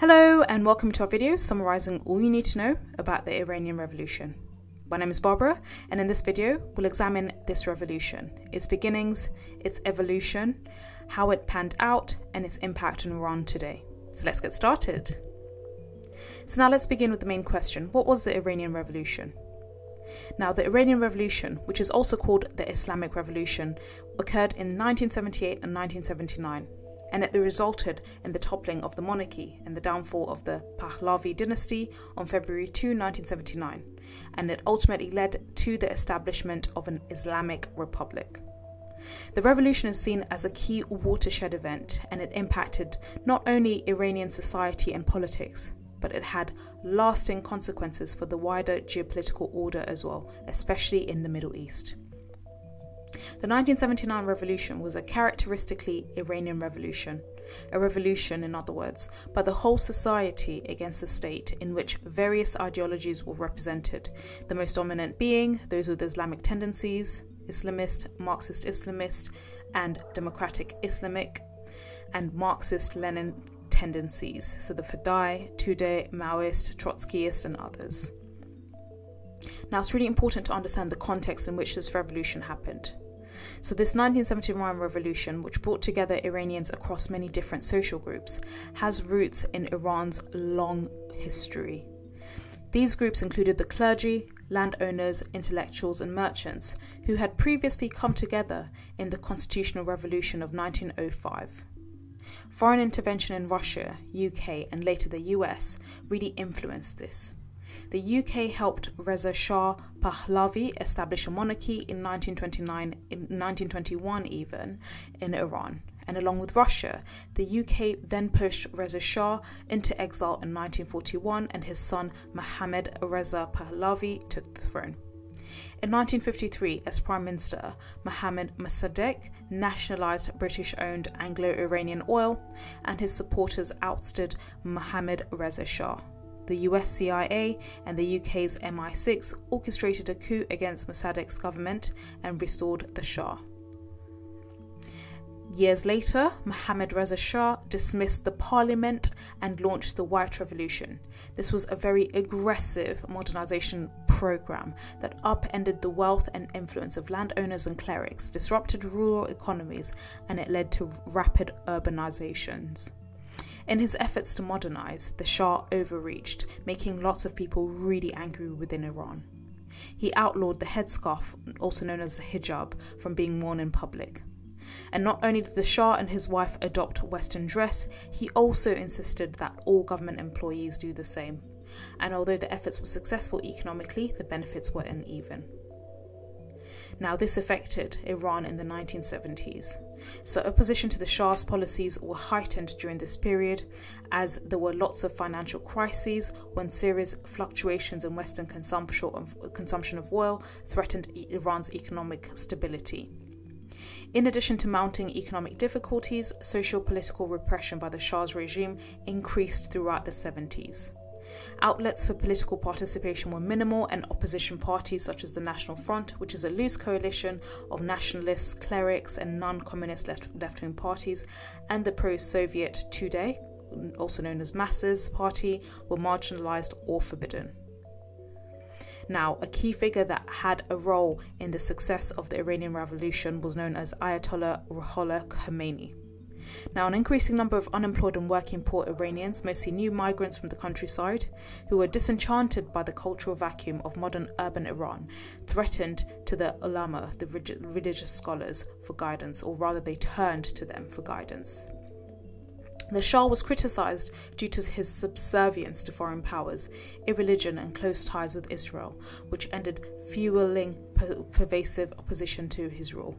Hello, and welcome to our video summarizing all you need to know about the Iranian Revolution. My name is Barbara, and in this video, we'll examine this revolution, its beginnings, its evolution, how it panned out, and its impact on Iran today. So let's get started. So now let's begin with the main question what was the Iranian Revolution? Now, the Iranian Revolution, which is also called the Islamic Revolution, occurred in 1978 and 1979 and it resulted in the toppling of the monarchy and the downfall of the Pahlavi dynasty on February 2, 1979, and it ultimately led to the establishment of an Islamic republic. The revolution is seen as a key watershed event and it impacted not only Iranian society and politics, but it had lasting consequences for the wider geopolitical order as well, especially in the Middle East. The 1979 revolution was a characteristically Iranian revolution, a revolution, in other words, by the whole society against the state in which various ideologies were represented, the most dominant being those with Islamic tendencies, Islamist, Marxist Islamist, and Democratic Islamic, and Marxist Lenin tendencies, so the Fadai, Tudeh, Maoist, Trotskyist, and others. Now, it's really important to understand the context in which this revolution happened. So, this 1979 revolution, which brought together Iranians across many different social groups, has roots in Iran's long history. These groups included the clergy, landowners, intellectuals, and merchants who had previously come together in the Constitutional Revolution of 1905. Foreign intervention in Russia, UK, and later the US really influenced this. The UK helped Reza Shah Pahlavi establish a monarchy in 1929, in 1921 even, in Iran. And along with Russia, the UK then pushed Reza Shah into exile in 1941 and his son Mohammad Reza Pahlavi took the throne. In 1953, as Prime Minister, Mohammad Mossadegh nationalised British owned Anglo Iranian oil, and his supporters ousted Mohammad Reza Shah the US CIA and the UK's MI6 orchestrated a coup against Mossadegh's government and restored the Shah. Years later, Mohammad Reza Shah dismissed the parliament and launched the White Revolution. This was a very aggressive modernization program that upended the wealth and influence of landowners and clerics, disrupted rural economies, and it led to rapid urbanizations. In his efforts to modernize, the Shah overreached, making lots of people really angry within Iran. He outlawed the headscarf, also known as the hijab, from being worn in public. And not only did the Shah and his wife adopt Western dress, he also insisted that all government employees do the same. And although the efforts were successful economically, the benefits were uneven. Now, this affected Iran in the 1970s. So, opposition to the Shah's policies were heightened during this period, as there were lots of financial crises when serious fluctuations in Western consumption of, oil threatened Iran's economic stability. In addition to mounting economic difficulties, social political repression by the Shah's regime increased throughout the 70s. Outlets for political participation were minimal, and opposition parties such as the National Front, which is a loose coalition of nationalists, clerics, and non communist left wing parties, and the pro Soviet Tudeh, also known as Masses Party, were marginalized or forbidden. Now, a key figure that had a role in the success of the Iranian Revolution was known as Ayatollah Ruhollah Khomeini. Now, an increasing number of unemployed and working poor Iranians, mostly new migrants from the countryside, who were disenchanted by the cultural vacuum of modern urban Iran, threatened to the ulama, the religious scholars, for guidance, or rather, they turned to them for guidance. The Shah was criticized due to his subservience to foreign powers, irreligion, and close ties with Israel, which ended fueling per- pervasive opposition to his rule.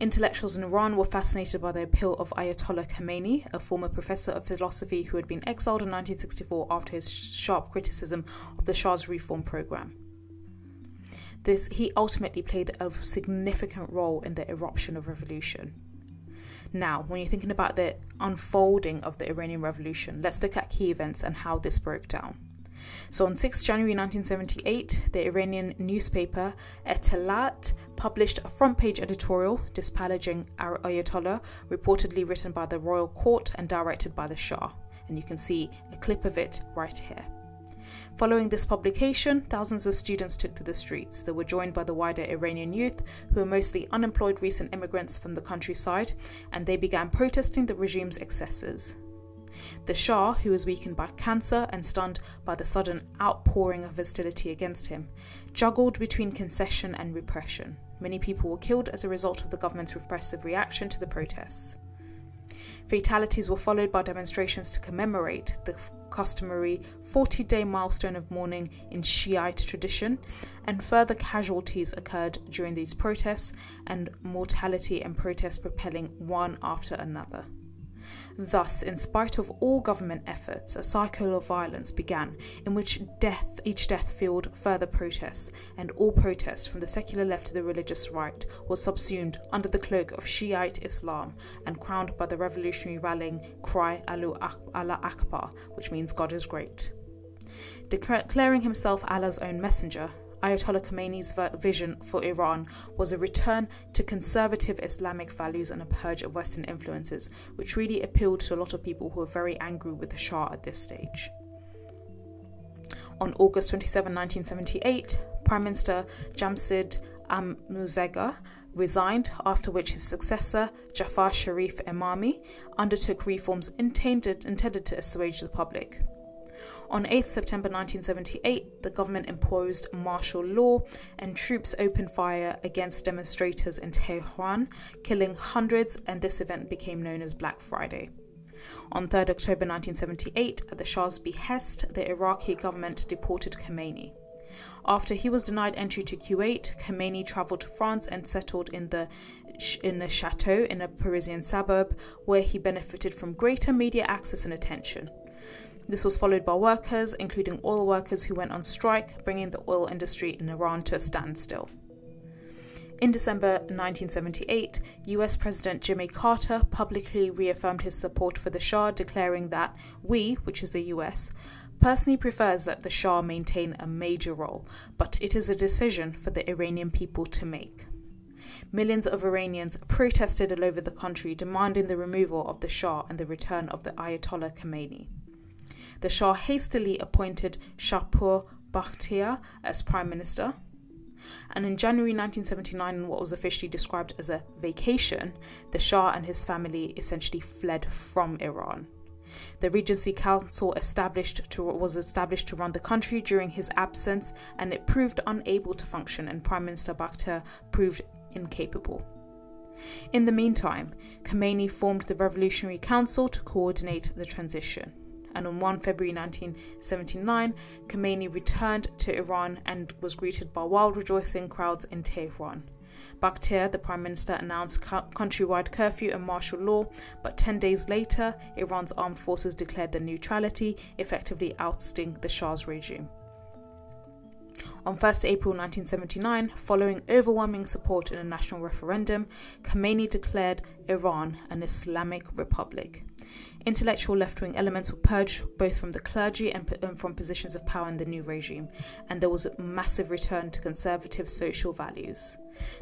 Intellectuals in Iran were fascinated by the appeal of Ayatollah Khomeini, a former professor of philosophy who had been exiled in 1964 after his sharp criticism of the Shah's reform program. This, he ultimately played a significant role in the eruption of revolution. Now, when you're thinking about the unfolding of the Iranian Revolution, let's look at key events and how this broke down. So on 6 January 1978, the Iranian newspaper Etelat published a front page editorial dispallaging Ayatollah, reportedly written by the royal court and directed by the Shah. And you can see a clip of it right here. Following this publication, thousands of students took to the streets. They were joined by the wider Iranian youth, who were mostly unemployed recent immigrants from the countryside, and they began protesting the regime's excesses. The Shah, who was weakened by cancer and stunned by the sudden outpouring of hostility against him, juggled between concession and repression. Many people were killed as a result of the government's repressive reaction to the protests. Fatalities were followed by demonstrations to commemorate the customary 40 day milestone of mourning in Shiite tradition, and further casualties occurred during these protests, and mortality and protests propelling one after another. Thus, in spite of all government efforts, a cycle of violence began in which death, each death fueled further protests, and all protest from the secular left to the religious right was subsumed under the cloak of Shiite Islam and crowned by the revolutionary rallying cry Allah Akbar, which means God is great. Declaring himself Allah's own messenger, Ayatollah Khomeini's vision for Iran was a return to conservative Islamic values and a purge of Western influences, which really appealed to a lot of people who were very angry with the Shah at this stage. On August 27, 1978, Prime Minister Jamshid Amouzegar resigned, after which his successor, Jafar Sharif Emami, undertook reforms intended, intended to assuage the public. On 8 September 1978, the government imposed martial law and troops opened fire against demonstrators in Tehran, killing hundreds, and this event became known as Black Friday. On 3 October 1978, at the Shah's behest, the Iraqi government deported Khomeini. After he was denied entry to Kuwait, Khomeini traveled to France and settled in the in a chateau in a Parisian suburb where he benefited from greater media access and attention. This was followed by workers, including oil workers who went on strike, bringing the oil industry in Iran to a standstill. In December 1978, US President Jimmy Carter publicly reaffirmed his support for the Shah, declaring that we, which is the US, personally prefers that the Shah maintain a major role, but it is a decision for the Iranian people to make. Millions of Iranians protested all over the country demanding the removal of the Shah and the return of the Ayatollah Khomeini the Shah hastily appointed Shapur Bakhtiar as prime minister. And in January 1979, in what was officially described as a vacation, the Shah and his family essentially fled from Iran. The Regency Council established to, was established to run the country during his absence, and it proved unable to function, and Prime Minister Bakhtiar proved incapable. In the meantime, Khomeini formed the Revolutionary Council to coordinate the transition and on 1 February 1979, Khomeini returned to Iran and was greeted by wild rejoicing crowds in Tehran. Bakhtiar, the prime minister, announced countrywide curfew and martial law, but 10 days later, Iran's armed forces declared their neutrality, effectively ousting the Shah's regime. On 1st April 1979, following overwhelming support in a national referendum, Khomeini declared Iran an Islamic republic. Intellectual left wing elements were purged both from the clergy and from positions of power in the new regime, and there was a massive return to conservative social values.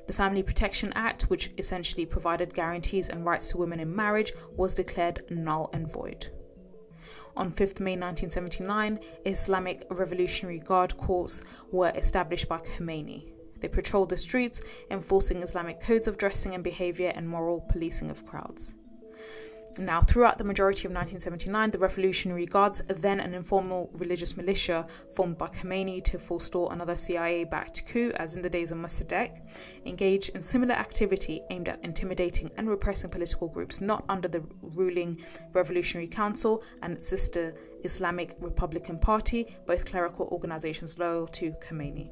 The Family Protection Act, which essentially provided guarantees and rights to women in marriage, was declared null and void. On 5th May 1979, Islamic Revolutionary Guard Corps were established by Khomeini. They patrolled the streets, enforcing Islamic codes of dressing and behavior and moral policing of crowds. Now, throughout the majority of 1979, the Revolutionary Guards, then an informal religious militia formed by Khomeini to forestall another CIA backed coup, as in the days of Mossadegh, engaged in similar activity aimed at intimidating and repressing political groups not under the ruling Revolutionary Council and its sister Islamic Republican Party, both clerical organizations loyal to Khomeini.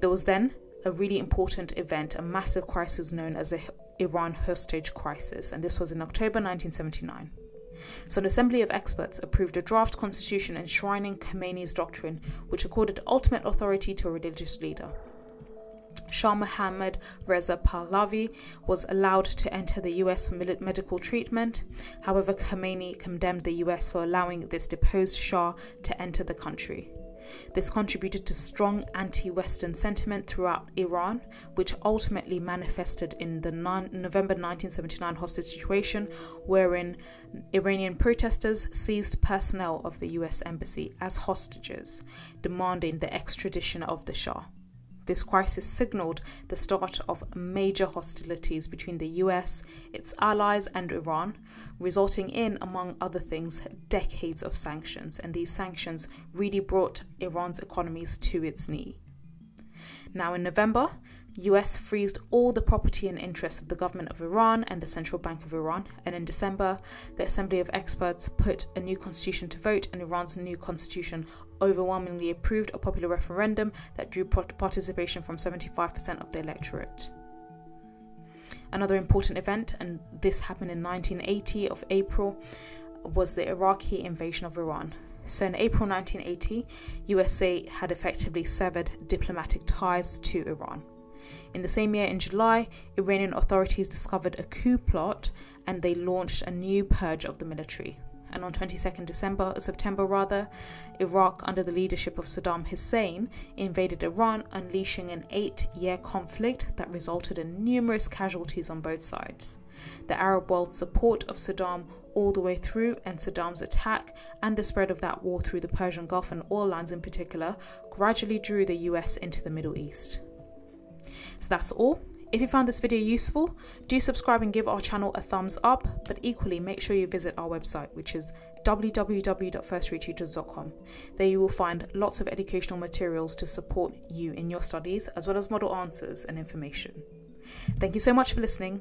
There was then a really important event, a massive crisis known as the Iran hostage crisis, and this was in October 1979. So, an assembly of experts approved a draft constitution enshrining Khomeini's doctrine, which accorded ultimate authority to a religious leader. Shah Mohammad Reza Pahlavi was allowed to enter the US for medical treatment. However, Khomeini condemned the US for allowing this deposed Shah to enter the country. This contributed to strong anti Western sentiment throughout Iran, which ultimately manifested in the November 1979 hostage situation, wherein Iranian protesters seized personnel of the US Embassy as hostages, demanding the extradition of the Shah. This crisis signaled the start of major hostilities between the US, its allies, and Iran, resulting in, among other things, decades of sanctions. And these sanctions really brought Iran's economies to its knee. Now, in November, US freezed all the property and interests of the government of Iran and the Central Bank of Iran, and in December, the Assembly of Experts put a new constitution to vote, and Iran's new constitution overwhelmingly approved a popular referendum that drew participation from 75% of the electorate. Another important event, and this happened in 1980 of April, was the Iraqi invasion of Iran. So in April 1980, USA had effectively severed diplomatic ties to Iran. In the same year, in July, Iranian authorities discovered a coup plot and they launched a new purge of the military. And on 22nd December, September rather, Iraq, under the leadership of Saddam Hussein, invaded Iran, unleashing an eight-year conflict that resulted in numerous casualties on both sides. The Arab world's support of Saddam all the way through, and Saddam's attack and the spread of that war through the Persian Gulf and oil lands in particular, gradually drew the US into the Middle East. So that's all. If you found this video useful, do subscribe and give our channel a thumbs up, but equally make sure you visit our website, which is www.firstratetutors.com. There you will find lots of educational materials to support you in your studies, as well as model answers and information. Thank you so much for listening.